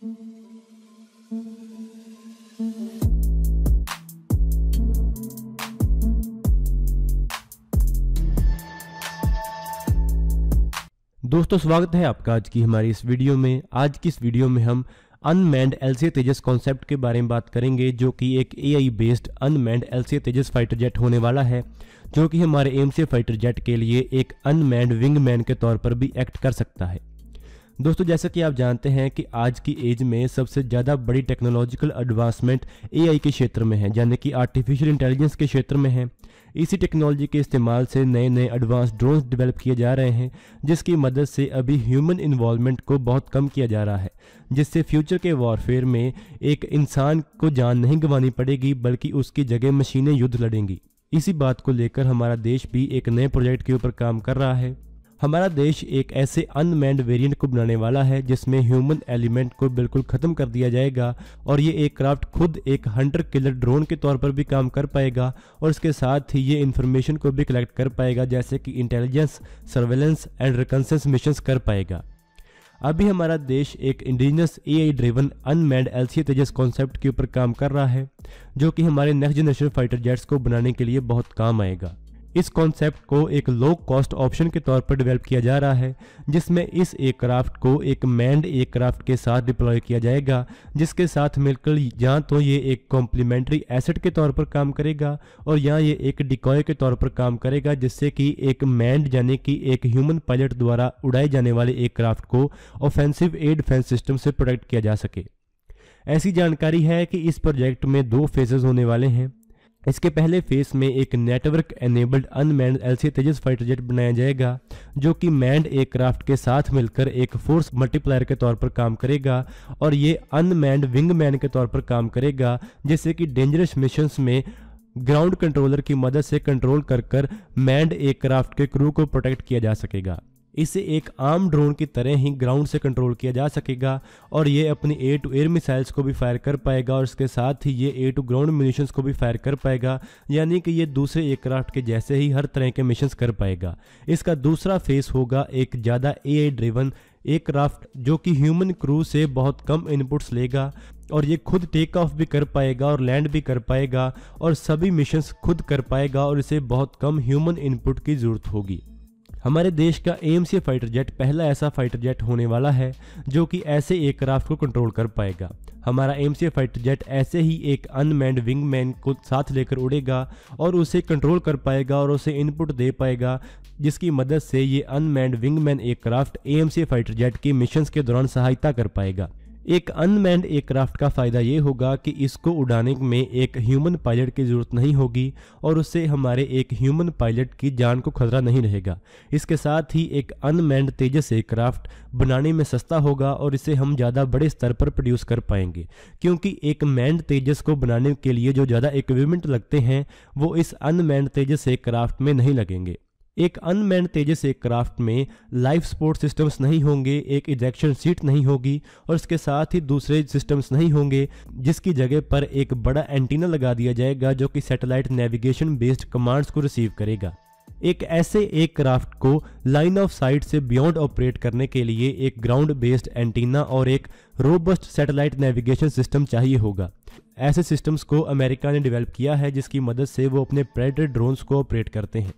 दोस्तों, स्वागत है आपका आज की हमारी इस वीडियो में। आज की इस वीडियो में हम अनमैंड एलसीए तेजस कॉन्सेप्ट के बारे में बात करेंगे, जो कि एक AI based unmanned LCA Tejas fighter jet होने वाला है, जो कि हमारे एम फाइटर जेट के लिए एक अनमैंड विंगमैन के तौर पर भी एक्ट कर सकता है। दोस्तों, जैसा कि आप जानते हैं कि आज की एज में सबसे ज़्यादा बड़ी टेक्नोलॉजिकल एडवांसमेंट एआई के क्षेत्र में है, यानी कि आर्टिफिशियल इंटेलिजेंस के क्षेत्र में है। इसी टेक्नोलॉजी के इस्तेमाल से नए नए एडवांस ड्रोन्स डेवलप किए जा रहे हैं, जिसकी मदद से अभी ह्यूमन इन्वॉल्वमेंट को बहुत कम किया जा रहा है, जिससे फ्यूचर के वॉरफेयर में एक इंसान को जान नहीं गंवानी पड़ेगी, बल्कि उसकी जगह मशीनें युद्ध लड़ेंगी। इसी बात को लेकर हमारा देश भी एक नए प्रोजेक्ट के ऊपर काम कर रहा है। हमारा देश एक ऐसे अनमैंड वेरिएंट को बनाने वाला है, जिसमें ह्यूमन एलिमेंट को बिल्कुल ख़त्म कर दिया जाएगा और ये एक क्राफ्ट खुद एक हंटर किलर ड्रोन के तौर पर भी काम कर पाएगा और इसके साथ ही ये इन्फॉर्मेशन को भी कलेक्ट कर पाएगा, जैसे कि intelligence surveillance and reconnaissance mission कर पाएगा। अभी हमारा देश एक indigenous AI driven unmanned LC Tejas concept के ऊपर काम कर रहा है, जो कि हमारे नेक्स्ट जनरेशन फाइटर जेट्स को बनाने के लिए बहुत काम आएगा। इस कॉन्सेप्ट को एक लो कॉस्ट ऑप्शन के तौर पर डेवलप किया जा रहा है, जिसमें इस एयरक्राफ्ट को एक मैंड एयरक्राफ्ट के साथ डिप्लॉय किया जाएगा, जिसके साथ मिलकर या तो ये एक कॉम्प्लीमेंट्री एसेट के तौर पर काम करेगा और या ये एक डिकॉय के तौर पर काम करेगा, जिससे कि एक मैंड यानी कि एक ह्यूमन पायलट द्वारा उड़ाए जाने वाले एयरक्राफ्ट को ऑफेंसिव एयर डिफेंस सिस्टम से प्रोटेक्ट किया जा सके। ऐसी जानकारी है कि इस प्रोजेक्ट में दो फेजेस होने वाले हैं। इसके पहले फेस में एक network enabled unmanned LC Tejas fighter jet बनाया जाएगा, जो कि मैंड एयरक्राफ्ट के साथ मिलकर एक फोर्स मल्टीप्लायर के तौर पर काम करेगा और ये अनमैंड विंगमैन के तौर पर काम करेगा जैसे कि डेंजरस मिशंस में ग्राउंड कंट्रोलर की मदद से कंट्रोल कर कर मैंड एयरक्राफ्ट के क्रू को प्रोटेक्ट किया जा सकेगा। इसे एक आम ड्रोन की तरह ही ग्राउंड से कंट्रोल किया जा सकेगा और ये अपनी एयर टू एयर मिसाइल्स को भी फायर कर पाएगा और इसके साथ ही ये एयर टू ग्राउंड मिशंस को भी फायर कर पाएगा, यानी कि ये दूसरे एयरक्राफ्ट के जैसे ही हर तरह के मिशंस कर पाएगा। इसका दूसरा फेस होगा एक ज़्यादा ए ड्रिवन एयरक्राफ्ट जो कि ह्यूमन क्रू से बहुत कम इनपुट्स लेगा और ये खुद टेक ऑफ़ भी कर पाएगा और लैंड भी कर पाएगा और सभी मिशंस खुद कर पाएगा और इसे बहुत कम ह्यूमन इनपुट की ज़रूरत होगी। हमारे देश का एम फाइटर जेट पहला ऐसा फाइटर जेट होने वाला है जो कि ऐसे एयरक्राफ्ट को कंट्रोल कर पाएगा। हमारा एम फाइटर जेट ऐसे ही एक अनमैंड विंगमैन को साथ लेकर उड़ेगा और उसे कंट्रोल कर पाएगा और उसे इनपुट दे पाएगा, जिसकी मदद से ये unmanned wingman aircraft M fighter jet के मिशन के दौरान सहायता कर पाएगा। एक अनमैंड एयरक्राफ्ट का फ़ायदा ये होगा कि इसको उड़ाने में एक ह्यूमन पायलट की ज़रूरत नहीं होगी और उससे हमारे एक ह्यूमन पायलट की जान को खतरा नहीं रहेगा। इसके साथ ही एक अनमैंड तेजस एयरक्राफ्ट बनाने में सस्ता होगा और इसे हम ज़्यादा बड़े स्तर पर प्रोड्यूस कर पाएँगे। क्योंकि एक मैंड तेजस को बनाने के लिए जो ज़्यादा इक्विपमेंट लगते हैं, वो इस अनमैंड तेजस एयरक्राफ्ट में नहीं लगेंगे। एक अनमैन तेजस एयरक्राफ्ट में लाइफ सपोर्ट सिस्टम्स नहीं होंगे, एक इजेक्शन सीट नहीं होगी और इसके साथ ही दूसरे सिस्टम्स नहीं होंगे, जिसकी जगह पर एक बड़ा एंटीना लगा दिया जाएगा जो कि सैटेलाइट नेविगेशन बेस्ड कमांड्स को रिसीव करेगा। एक ऐसे एक क्राफ्ट को लाइन ऑफ़ साइट से बियॉन्ड ऑपरेट करने के लिए एक ग्राउंड बेस्ड एंटीना और एक रोबस्ट सैटेलाइट नेविगेशन सिस्टम चाहिए होगा। ऐसे सिस्टम्स को अमेरिका ने डेवलप किया है जिसकी मदद से वो अपने प्रेडेटर ड्रोन्स को ऑपरेट करते हैं।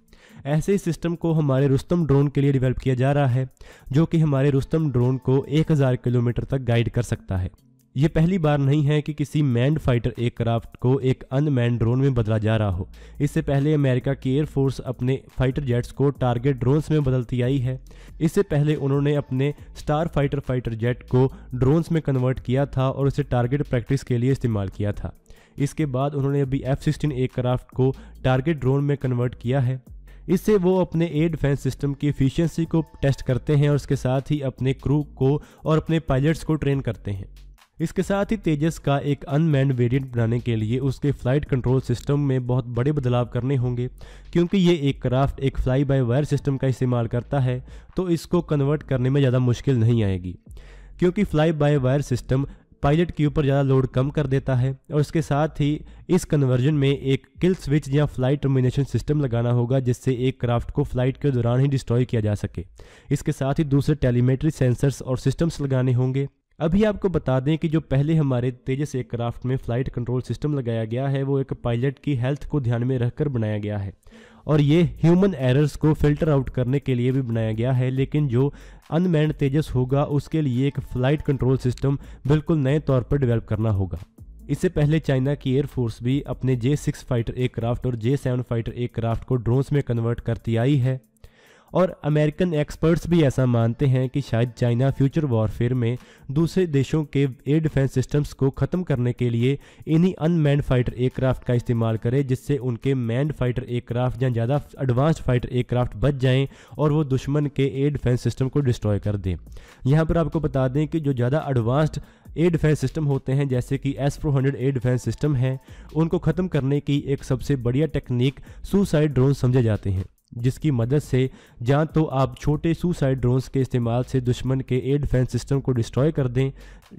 ऐसे ही सिस्टम को हमारे रुस्तम ड्रोन के लिए डेवलप किया जा रहा है, जो कि हमारे रुस्तम ड्रोन को 1000 किलोमीटर तक गाइड कर सकता है। ये पहली बार नहीं है कि किसी मैंड फाइटर एयरक्राफ्ट को एक अनमैंड ड्रोन में बदला जा रहा हो। इससे पहले अमेरिका की एयरफोर्स अपने फाइटर जेट्स को टारगेट ड्रोन्स में बदलती आई है। इससे पहले उन्होंने अपने स्टार फाइटर फाइटर जेट को ड्रोन्स में कन्वर्ट किया था और उसे टारगेट प्रैक्टिस के लिए इस्तेमाल किया था। इसके बाद उन्होंने अभी एफ़ सिक्सटीन एयरक्राफ्ट को टारगेट ड्रोन में कन्वर्ट किया है। इससे वो अपने एयर डिफेंस सिस्टम की एफिशिएंसी को टेस्ट करते हैं और उसके साथ ही अपने क्रू को और अपने पायलट्स को ट्रेन करते हैं। इसके साथ ही तेजस का एक अनमैंड वेरिएंट बनाने के लिए उसके फ़्लाइट कंट्रोल सिस्टम में बहुत बड़े बदलाव करने होंगे। क्योंकि ये एक क्राफ्ट एक फ्लाई बाय वायर सिस्टम का इस्तेमाल करता है तो इसको कन्वर्ट करने में ज़्यादा मुश्किल नहीं आएगी। क्योंकि fly by wire system pilot के ऊपर ज़्यादा लोड कम कर देता है, और इसके साथ ही इस कन्वर्जन में एक किल स्विच या फ़्लाइट टर्मिनेशन सिस्टम लगाना होगा, जिससे एक क्राफ्ट को फ़्लाइट के दौरान ही डिस्ट्रॉय किया जा सके। इसके साथ ही दूसरे टेलीमेट्री सेंसर्स और सिस्टम्स लगाने होंगे। अभी आपको बता दें कि जो पहले हमारे तेजस एयरक्राफ्ट में फ़्लाइट कंट्रोल सिस्टम लगाया गया है, वो एक पायलट की हेल्थ को ध्यान में रखकर बनाया गया है। और ये ह्यूमन एरर्स को फ़िल्टर आउट करने के लिए भी बनाया गया है, लेकिन जो अनमैंड तेजस होगा, उसके लिए एक फ़्लाइट कंट्रोल सिस्टम बिल्कुल नए तौर पर डेवलप करना होगा। इससे पहले चाइना की एयरफोर्स भी अपने जे सिक्स फाइटर एयरक्राफ्ट और जे सेवन फाइटर एयरक्राफ्ट को ड्रोन्स में कन्वर्ट करती आई है। और अमेरिकन एक्सपर्ट्स भी ऐसा मानते हैं कि शायद चाइना फ्यूचर वॉरफेयर में दूसरे देशों के एयर डिफेंस सिस्टम्स को ख़त्म करने के लिए इन्हीं अनमैंड फाइटर एयरक्राफ्ट का इस्तेमाल करे, जिससे उनके मैंड फाइटर एयरक्राफ्ट या ज़्यादा एडवांस्ड फाइटर एयरक्राफ्ट बच जाएँ और वो दुश्मन के एयर डिफेंस सिस्टम को डिस्ट्रॉय कर दें। यहाँ पर आपको बता दें कि जो ज़्यादा एडवांस्ड एयर डिफेंस सिस्टम होते हैं, जैसे कि S four hundred air defence system है, उनको ख़त्म करने की एक सबसे बढ़िया टेक्निक सुसाइड ड्रोन समझे जाते हैं। जिसकी मदद से जहाँ तो आप छोटे सुसाइड ड्रोन्स के इस्तेमाल से दुश्मन के एयर डिफेंस सिस्टम को डिस्ट्रॉय कर दें,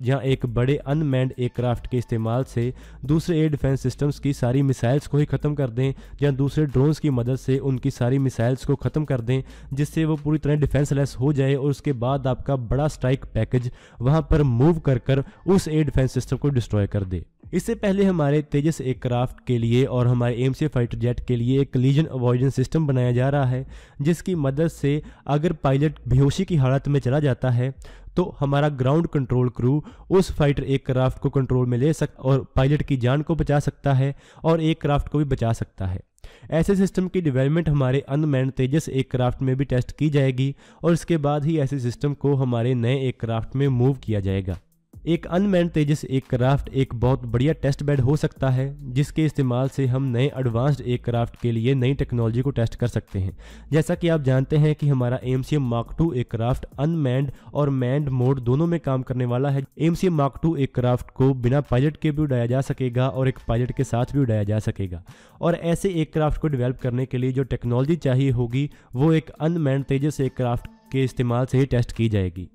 या एक बड़े अनमैंड एयरक्राफ्ट के इस्तेमाल से दूसरे एयर डिफेंस सिस्टम्स की सारी मिसाइल्स को ही ख़त्म कर दें, या दूसरे ड्रोन्स की मदद से उनकी सारी मिसाइल्स को ख़त्म कर दें, जिससे वो पूरी तरह डिफेंसलेस हो जाए और उसके बाद आपका बड़ा स्ट्राइक पैकेज वहाँ पर मूव कर कर उस एयर डिफेंस सिस्टम को डिस्ट्रॉय कर दे। इससे पहले हमारे तेजस एयरक्राफ्ट के लिए और हमारे एमसी फाइटर जेट के लिए एक लीजन अवॉइडेंस सिस्टम बनाया जा रहा है, जिसकी मदद से अगर पायलट बेहोशी की हालत में चला जाता है तो हमारा ग्राउंड कंट्रोल क्रू उस फाइटर एयरक्राफ्ट को कंट्रोल में ले सक और पायलट की जान को बचा सकता है और एयरक्राफ्ट को भी बचा सकता है। ऐसे सिस्टम की डेवलपमेंट हमारे अनमैन तेजस एयरक्राफ्ट में भी टेस्ट की जाएगी और इसके बाद ही ऐसे सिस्टम को हमारे नए एयरक्राफ्ट में मूव किया जाएगा। एक अनमैन तेजस एयरक्राफ्ट एक बहुत बढ़िया टेस्ट बेड हो सकता है, जिसके इस्तेमाल से हम नए एडवांस्ड एयरक्राफ्ट के लिए नई टेक्नोलॉजी को टेस्ट कर सकते हैं। जैसा कि आप जानते हैं कि हमारा M C M mark two aircraft unmanned और मैंड मोड दोनों में काम करने वाला है। M C M mark two aircraft को बिना पायलट के भी उड़ाया जा सकेगा और एक पायलट के साथ भी उड़ाया जा सकेगा। और ऐसे एयरक्राफ्ट को डिवेल्प करने के लिए जो टेक्नोलॉजी चाहिए होगी, वो एक अनमैंड तेजस एयरक्राफ्ट के इस्तेमाल से ही टेस्ट की जाएगी।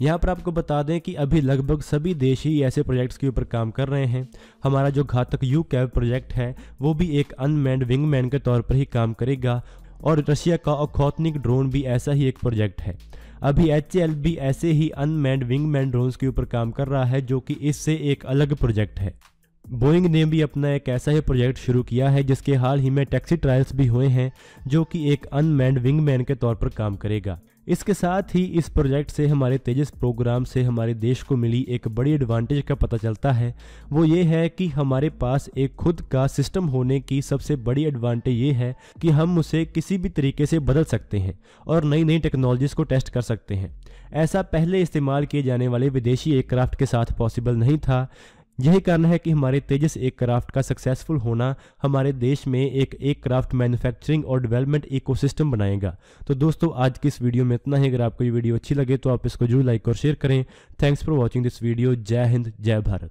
यहाँ पर आपको बता दें कि अभी लगभग सभी देश ही ऐसे प्रोजेक्ट्स के ऊपर काम कर रहे हैं। हमारा जो घातक यू कैब प्रोजेक्ट है, वो भी एक अनमैंड विंगमैन के तौर पर ही काम करेगा और रशिया का अखौतनिक ड्रोन भी ऐसा ही एक प्रोजेक्ट है। अभी एच भी ऐसे ही अनमैंड विंगमैन ड्रोन्स के ऊपर काम कर रहा है, जो कि इससे एक अलग प्रोजेक्ट है। बोइंग ने भी अपना एक ऐसा ही प्रोजेक्ट शुरू किया है, जिसके हाल ही में टैक्सी ट्रायल्स भी हुए हैं, जो कि एक अनमैंड विंगमैन के तौर पर काम करेगा। इसके साथ ही इस प्रोजेक्ट से हमारे तेजस प्रोग्राम से हमारे देश को मिली एक बड़ी एडवांटेज का पता चलता है। वो ये है कि हमारे पास एक खुद का सिस्टम होने की सबसे बड़ी एडवांटेज ये है कि हम उसे किसी भी तरीके से बदल सकते हैं और नई नई टेक्नोलॉजीज़ को टेस्ट कर सकते हैं। ऐसा पहले इस्तेमाल किए जाने वाले विदेशी एयरक्राफ्ट के साथ पॉसिबल नहीं था। यही कारण है कि हमारे तेजस एक क्राफ्ट का सक्सेसफुल होना हमारे देश में एक एक क्राफ्ट मैन्युफैक्चरिंग और डेवलपमेंट इकोसिस्टम बनाएगा। तो दोस्तों, आज की इस वीडियो में इतना ही। अगर आपको ये वीडियो अच्छी लगे तो आप इसको ज़रूर लाइक और शेयर करें। Thanks for watching this video जय हिंद, जय भारत।